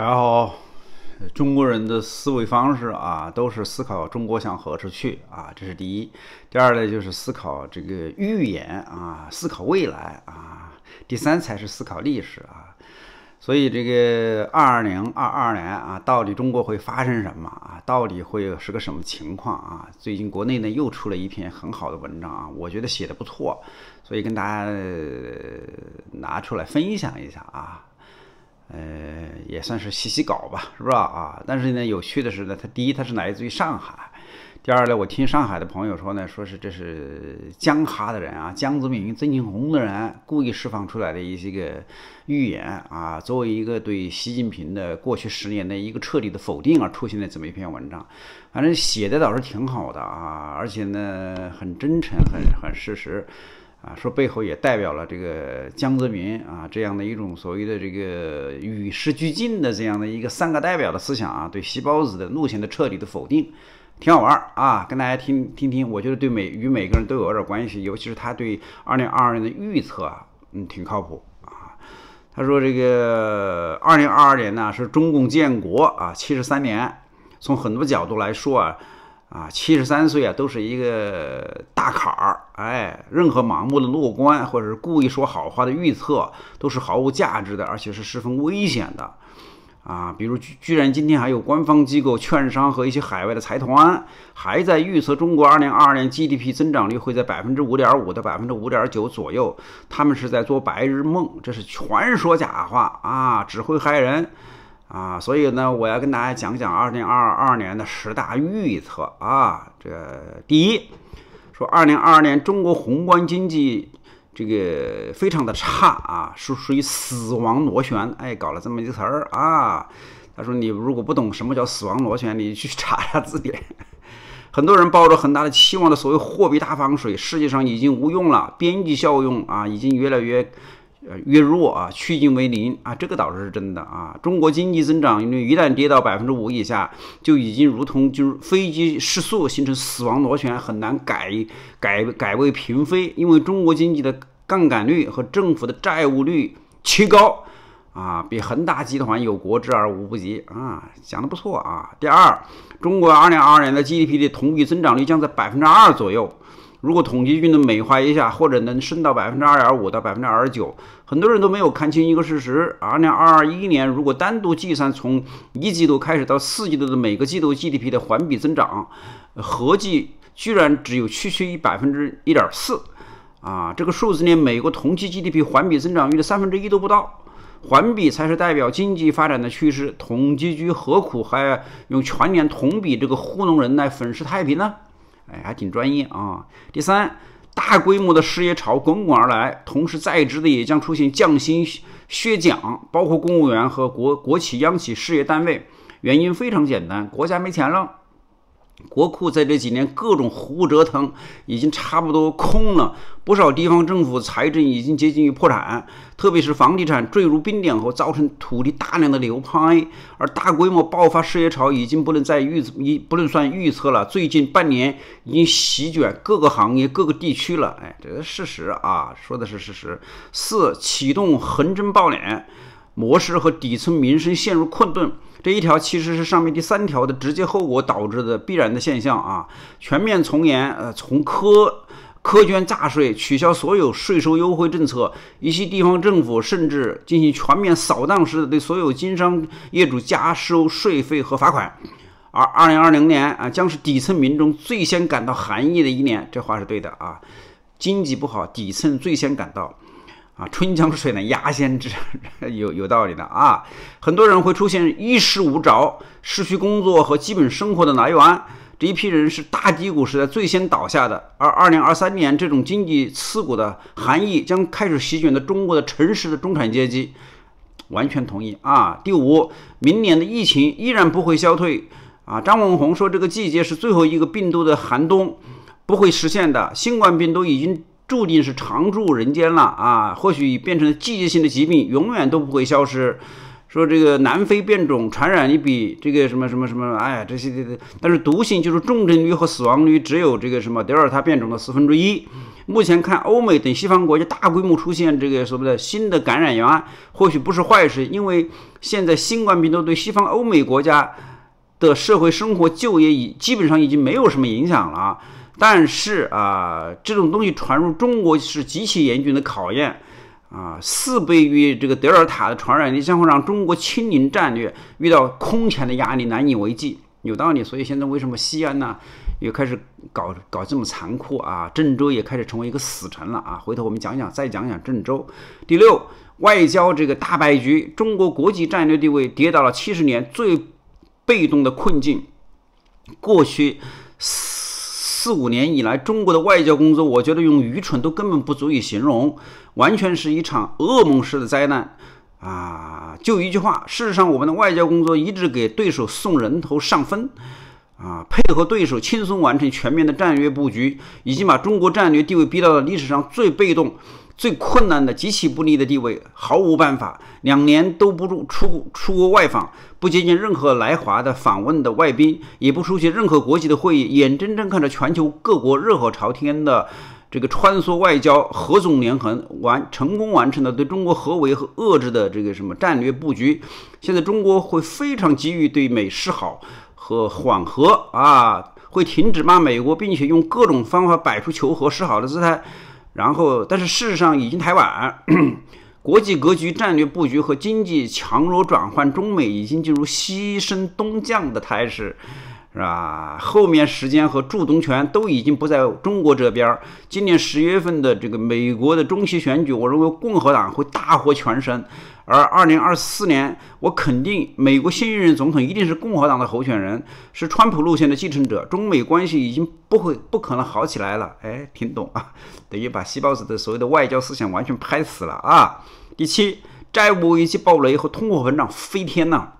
大家好，中国人的思维方式啊，都是思考中国向何处去啊，这是第一。第二呢，就是思考这个预言啊，思考未来啊。第三才是思考历史啊。所以这个二零二二年啊，到底中国会发生什么啊？到底会是个什么情况啊？最近国内呢又出了一篇很好的文章啊，我觉得写的不错，所以跟大家拿出来分享一下啊。呃，也算是洗洗稿吧，是不是啊？但是呢，有趣的是呢，它第一它是来自于上海，第二呢，我听上海的朋友说呢，说是这是江哈的人啊，江泽民、曾庆红的人故意释放出来的一些个预言啊，作为一个对习近平的过去十年的一个彻底的否定而出现的这么一篇文章，反正写的倒是挺好的啊，而且呢，很真诚，很很事实。啊，说背后也代表了这个江泽民啊这样的一种所谓的这个与时俱进的这样的一个三个代表的思想啊，对细胞子的路线的彻底的否定，挺好玩儿啊，跟大家听听听，我觉得对每与每个人都有点关系，尤其是他对二零二二年的预测啊，嗯，挺靠谱啊。他说这个二零二二年呢是中共建国啊七十三年，从很多角度来说啊。啊，七十三岁啊，都是一个大坎儿。哎，任何盲目的乐观或者是故意说好话的预测，都是毫无价值的，而且是十分危险的。啊，比如居居然今天还有官方机构、券商和一些海外的财团还在预测中国二零二二年 GDP 增长率会在百分之五点五到百分之五点九左右，他们是在做白日梦，这是全说假话啊，只会害人。啊，所以呢，我要跟大家讲讲二零二二年的十大预测啊。这第一，说二零二二年中国宏观经济这个非常的差啊，是属于死亡螺旋。哎，搞了这么一个词儿啊。他说你如果不懂什么叫死亡螺旋，你去查查字典。很多人抱着很大的期望的所谓货币大放水，实际上已经无用了，边际效用啊，已经越来越。呃，越弱啊，趋近为零啊，这个倒是是真的啊。中国经济增长率一旦跌到百分之五以下，就已经如同就是飞机失速，形成死亡螺旋，很难改改改为平飞。因为中国经济的杠杆率和政府的债务率奇高啊，比恒大集团有国之而无不及啊，讲的不错啊。第二，中国二零二二年的 GDP 的同比增长率将在百分之二左右。如果统计局能美化一下，或者能升到百分之二点五到百分之二十九，很多人都没有看清一个事实：二零二一年如果单独计算从一季度开始到四季度的每个季度 GDP 的环比增长，合计居然只有区区百分之一点四，啊，这个数字连美国同期 GDP 环比增长率的三分之一都不到，环比才是代表经济发展的趋势，统计局何苦还用全年同比这个糊弄人来粉饰太平呢？哎，还挺专业啊。第三，大规模的失业潮滚滚而来，同时在职的也将出现降薪削奖，包括公务员和国国企、央企事业单位。原因非常简单，国家没钱了。国库在这几年各种胡折腾，已经差不多空了。不少地方政府财政已经接近于破产，特别是房地产坠入冰点后，造成土地大量的流拍，而大规模爆发失业潮已经不能再预一不能算预测了。最近半年已经席卷各个行业、各个地区了。哎，这是事实啊，说的是事实。四，启动横征暴敛。模式和底层民生陷入困顿，这一条其实是上面第三条的直接后果导致的必然的现象啊！全面从严，呃，从苛苛捐诈税，取消所有税收优惠政策，一些地方政府甚至进行全面扫荡式的对所有经商业主加收税费和罚款。而二零二零年啊，将是底层民众最先感到寒意的一年，这话是对的啊！经济不好，底层最先感到。啊，春江水暖鸭先知，有有道理的啊。很多人会出现衣食无着，失去工作和基本生活的来源。这一批人是大低谷时代最先倒下的。而二零二三年这种经济刺骨的寒意将开始席卷的中国的城市的中产阶级，完全同意啊。第五，明年的疫情依然不会消退啊。张文宏说，这个季节是最后一个病毒的寒冬，不会实现的。新冠病毒已经。注定是常驻人间了啊！或许变成季节性的疾病，永远都不会消失。说这个南非变种传染力比这个什么什么什么，哎呀，这些这些，但是毒性就是重症率和死亡率只有这个什么德尔塔变种的四分之一。目前看，欧美等西方国家大规模出现这个什么的新的感染源，或许不是坏事，因为现在新冠病毒对西方欧美国家的社会生活、就业已基本上已经没有什么影响了。但是啊，这种东西传入中国是极其严峻的考验啊，四倍于这个德尔塔的传染力将会让中国清零战略遇到空前的压力，难以为继。有道理，所以现在为什么西安呢？又开始搞搞这么残酷啊！郑州也开始成为一个死城了啊！回头我们讲讲，再讲讲郑州。第六，外交这个大败局，中国国际战略地位跌到了七十年最被动的困境。过去四四五年以来，中国的外交工作，我觉得用愚蠢都根本不足以形容，完全是一场噩梦式的灾难啊！就一句话，事实上，我们的外交工作一直给对手送人头上分。啊，配合对手轻松完成全面的战略布局，已经把中国战略地位逼到了历史上最被动、最困难的、极其不利的地位，毫无办法。两年都不出出出国外访，不接见任何来华的访问的外宾，也不出席任何国际的会议，眼睁睁看着全球各国热火朝天的这个穿梭外交、合纵连横，完成功完成了对中国合围和遏制的这个什么战略布局。现在中国会非常急于对美示好。和缓和啊，会停止骂美国，并且用各种方法摆出求和示好的姿态。然后，但是事实上已经太晚，国际格局、战略布局和经济强弱转换，中美已经进入西升东降的态势。是吧？后面时间和主动权都已经不在中国这边。今年十月份的这个美国的中期选举，我认为共和党会大获全胜。而二零二四年，我肯定美国新一任总统一定是共和党的候选人，是川普路线的继承者。中美关系已经不会不可能好起来了。哎，听懂啊？等于把西包子的所谓的外交思想完全拍死了啊！第七，债务危机爆雷和通货膨胀飞天了。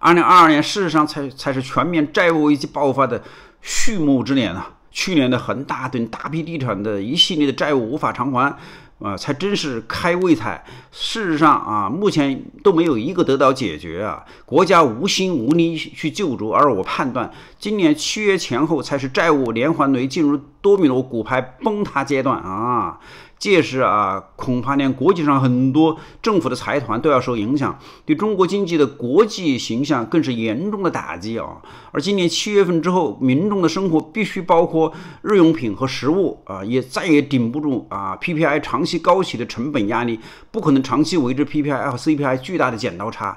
二零二二年，事实上才才是全面债务危机爆发的序幕之年啊！去年的恒大等大批地产的一系列的债务无法偿还，啊，才真是开胃菜。事实上啊，目前都没有一个得到解决啊，国家无心无力去救助。而我判断，今年七月前后才是债务连环雷进入多米诺骨牌崩塌阶段啊！届时啊，恐怕连国际上很多政府的财团都要受影响，对中国经济的国际形象更是严重的打击啊！而今年七月份之后，民众的生活必须包括日用品和食物啊，也再也顶不住啊 PPI 长期高企的成本压力，不可能长期维持 PPI 和 CPI 巨大的剪刀差。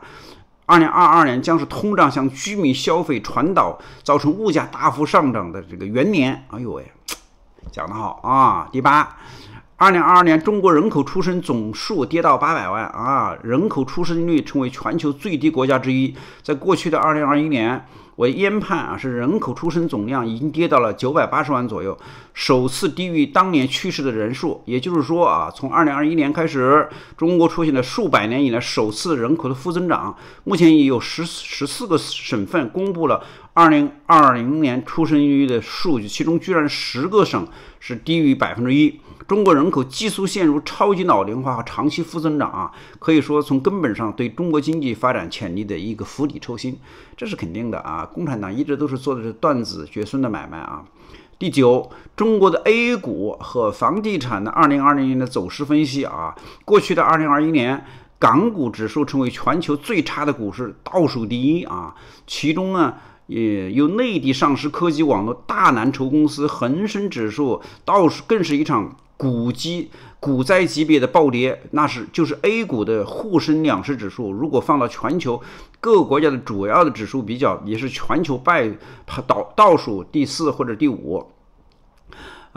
二零二二年将是通胀向居民消费传导，造成物价大幅上涨的这个元年。哎呦喂，讲得好啊！第八。二零二二年，中国人口出生总数跌到八百万啊，人口出生率成为全球最低国家之一。在过去的二零二一年，我研判啊，是人口出生总量已经跌到了九百八十万左右，首次低于当年去世的人数。也就是说啊，从二零二一年开始，中国出现了数百年以来首次人口的负增长。目前已有十十四个省份公布了二零二零年出生率的数据，其中居然十个省是低于百分之一。中国人口急速陷入超级老龄化和长期负增长啊，可以说从根本上对中国经济发展潜力的一个釜底抽薪，这是肯定的啊。共产党一直都是做的是断子绝孙的买卖啊。第九，中国的 A 股和房地产的二零二零年的走势分析啊，过去的二零二一年，港股指数成为全球最差的股市，倒数第一啊。其中呢，也由内地上市科技网络大蓝筹公司恒生指数倒是更是一场。股基股灾级别的暴跌，那是就是 A 股的沪深两市指数，如果放到全球各个国家的主要的指数比较，也是全球败倒倒数第四或者第五。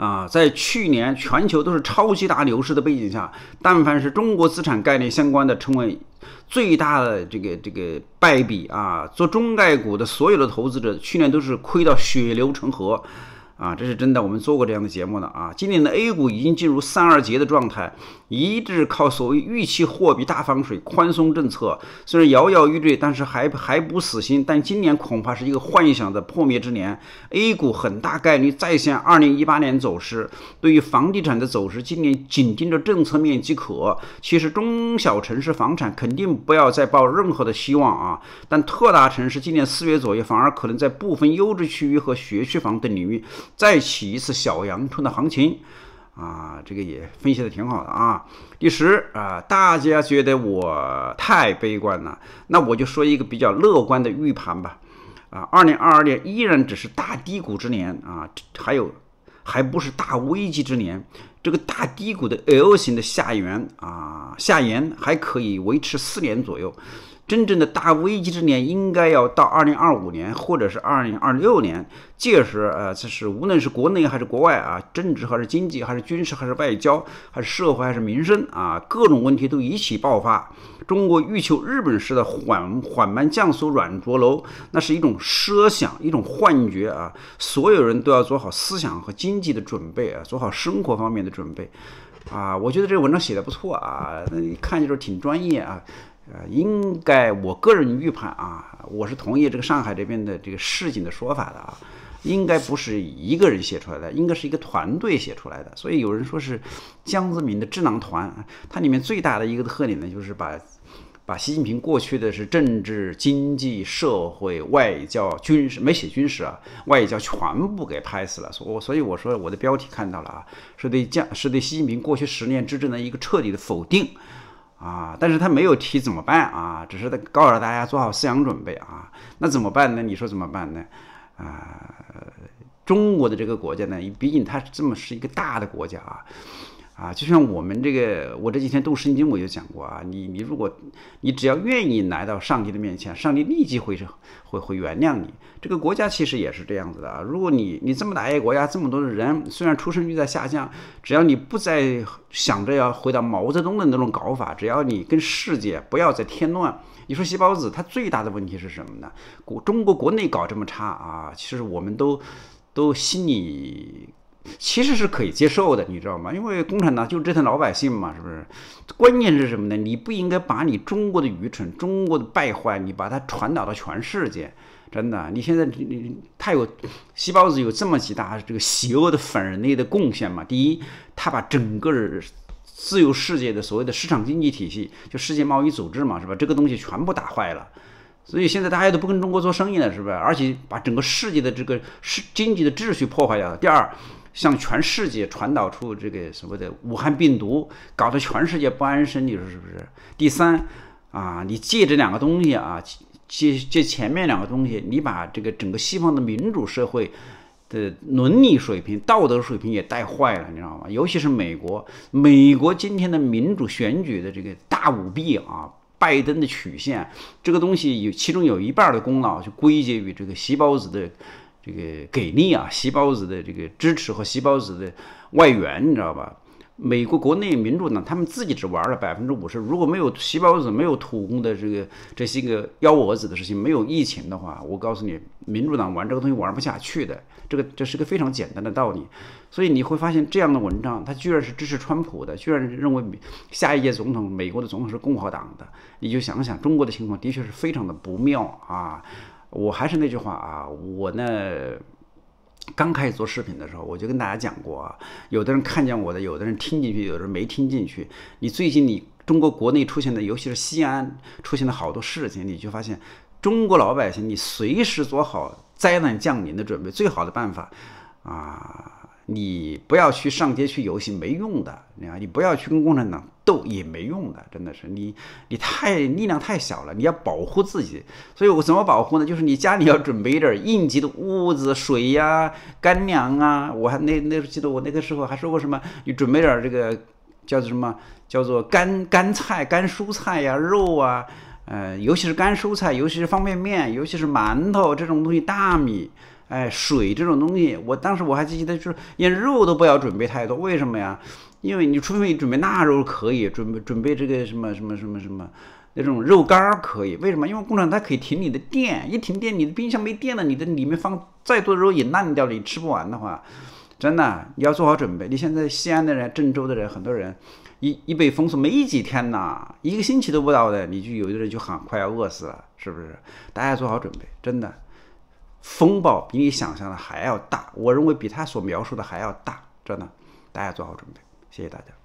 啊，在去年全球都是超级大牛市的背景下，但凡是中国资产概念相关的，成为最大的这个这个败笔啊！做中概股的所有的投资者，去年都是亏到血流成河。啊，这是真的，我们做过这样的节目的啊。今年的 A 股已经进入三二节的状态，一直靠所谓预期货币大放水、宽松政策，虽然摇摇欲坠，但是还还不死心。但今年恐怕是一个幻想的破灭之年，A 股很大概率再现二零一八年走势。对于房地产的走势，今年紧盯着政策面即可。其实中小城市房产肯定不要再抱任何的希望啊，但特大城市今年四月左右反而可能在部分优质区域和学区房等领域。再起一次小阳春的行情，啊，这个也分析的挺好的啊。第十啊，大家觉得我太悲观了，那我就说一个比较乐观的预判吧。啊，二零二二年依然只是大低谷之年啊，还有还不是大危机之年。这个大低谷的 L 型的下缘啊，下沿还可以维持四年左右。真正的大危机之年应该要到二零二五年或者是二零二六年，届时呃，这是无论是国内还是国外啊，政治还是经济还是军事还是外交还是社会还是民生啊，各种问题都一起爆发。中国欲求日本式的缓缓慢降速软着陆，那是一种奢想，一种幻觉啊！所有人都要做好思想和经济的准备啊，做好生活方面的准备啊！我觉得这个文章写的不错啊，那一看就是挺专业啊。呃，应该我个人预判啊，我是同意这个上海这边的这个市井的说法的啊，应该不是一个人写出来的，应该是一个团队写出来的。所以有人说是江泽民的智囊团，它里面最大的一个特点呢，就是把把习近平过去的是政治、经济、社会、外交、军事没写军事啊，外交全部给拍死了。所所以我说我的标题看到了啊，是对江是对习近平过去十年执政的一个彻底的否定。啊，但是他没有提怎么办啊，只是在告诉大家做好思想准备啊。那怎么办呢？你说怎么办呢？啊，中国的这个国家呢，毕竟它这么是一个大的国家啊。啊，就像我们这个，我这几天读圣经，我就讲过啊，你你如果你只要愿意来到上帝的面前，上帝立即会是会会原谅你。这个国家其实也是这样子的啊。如果你你这么大一个国家，这么多的人，虽然出生率在下降，只要你不再想着要回到毛泽东的那种搞法，只要你跟世界不要再添乱。你说细胞子它最大的问题是什么呢？国中国国内搞这么差啊，其实我们都都心里。其实是可以接受的，你知道吗？因为共产党就是这些老百姓嘛，是不是？关键是什么呢？你不应该把你中国的愚蠢、中国的败坏，你把它传导到全世界。真的，你现在你你他有细胞子有这么几大这个邪恶的反人类的贡献嘛？第一，他把整个自由世界的所谓的市场经济体系，就世界贸易组织嘛，是吧？这个东西全部打坏了。所以现在大家都不跟中国做生意了，是不是？而且把整个世界的这个世经济的秩序破坏掉了。第二。向全世界传导出这个所谓的武汉病毒，搞得全世界不安生，你说是不是？第三啊，你借这两个东西啊，借借前面两个东西，你把这个整个西方的民主社会的伦理水平、道德水平也带坏了，你知道吗？尤其是美国，美国今天的民主选举的这个大舞弊啊，拜登的曲线，这个东西有其中有一半的功劳就归结于这个细胞子的。这个给力啊！细胞子的这个支持和细胞子的外援，你知道吧？美国国内民主党他们自己只玩了百分之五十。如果没有细胞子，没有土工的这个这些个幺蛾子的事情，没有疫情的话，我告诉你，民主党玩这个东西玩不下去的。这个这是个非常简单的道理。所以你会发现这样的文章，他居然是支持川普的，居然认为下一届总统美国的总统是共和党的。你就想想中国的情况，的确是非常的不妙啊！我还是那句话啊，我呢刚开始做视频的时候，我就跟大家讲过啊，有的人看见我的，有的人听进去，有的人没听进去。你最近你中国国内出现的，尤其是西安出现了好多事情，你就发现中国老百姓，你随时做好灾难降临的准备，最好的办法啊。你不要去上街去游行，没用的。你看，你不要去跟共产党斗，也没用的。真的是你，你太力量太小了。你要保护自己，所以我怎么保护呢？就是你家里要准备一点应急的物资，水呀、干粮啊。我还那那时记得我那个时候还说过什么？你准备点这个叫做什么？叫做干干菜、干蔬菜呀、肉啊，呃，尤其是干蔬菜，尤其是方便面，尤其是馒头这种东西，大米。哎，水这种东西，我当时我还记得，就是连肉都不要准备太多，为什么呀？因为你除非你准备腊肉可以，准备准备这个什么什么什么什么，那种肉干儿可以，为什么？因为工厂它可以停你的电，一停电，你的冰箱没电了，你的里面放再多的肉也烂掉了，你吃不完的话，真的你要做好准备。你现在西安的人、郑州的人，很多人一一被封锁没几天呐，一个星期都不到的，你就有的人就喊快要饿死了，是不是？大家做好准备，真的。风暴比你想象的还要大，我认为比他所描述的还要大，真的，大家做好准备，谢谢大家。